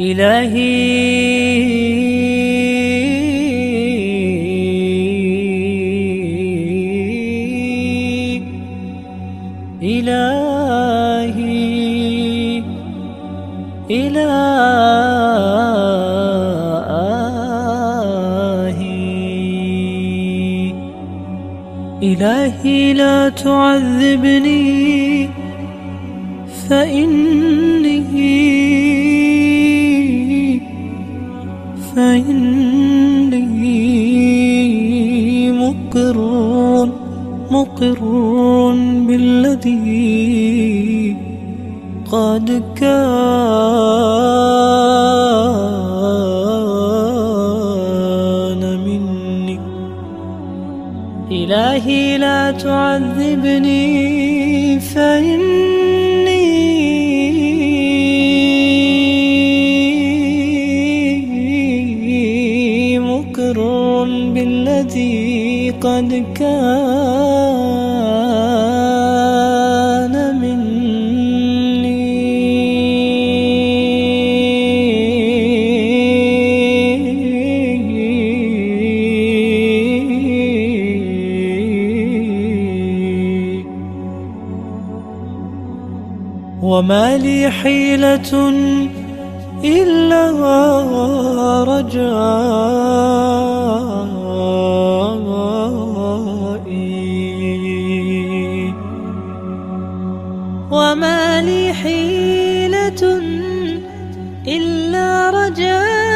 إلهي. إلهي. إلهي. إلهي لا تعذبني فإني فإني مقر مقر بالذي قد كان مني. إلهي لا تعذبني فإني بالذي قد كان مني. وما لي حيلة إلا رجائي لي حيلة إلا رجائي.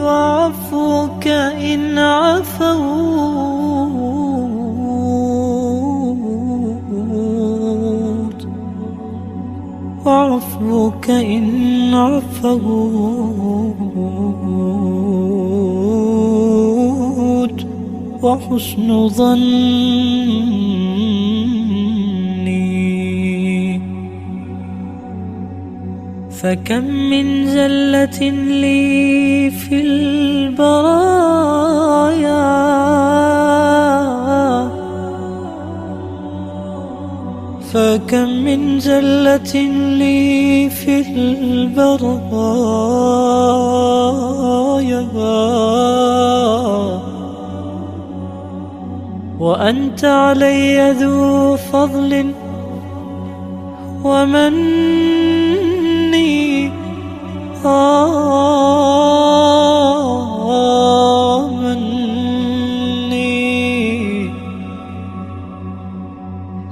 وعفوك إن عفوت. وعفوك إن عفوت. وحسن ظني. فكم من زلة لي في البرايا. فكم من زلة لي في البرايا. وأنت علي ذو فضل ومني آه مني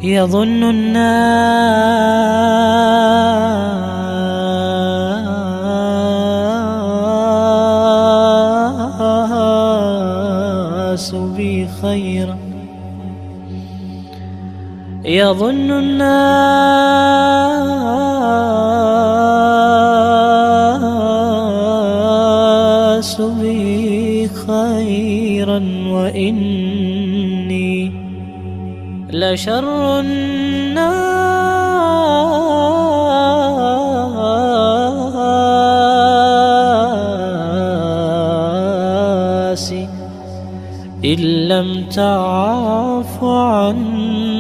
يظن الناس بي خيرا يظن الناس بي خيرا وإني لشر الناس إن لم تعف عني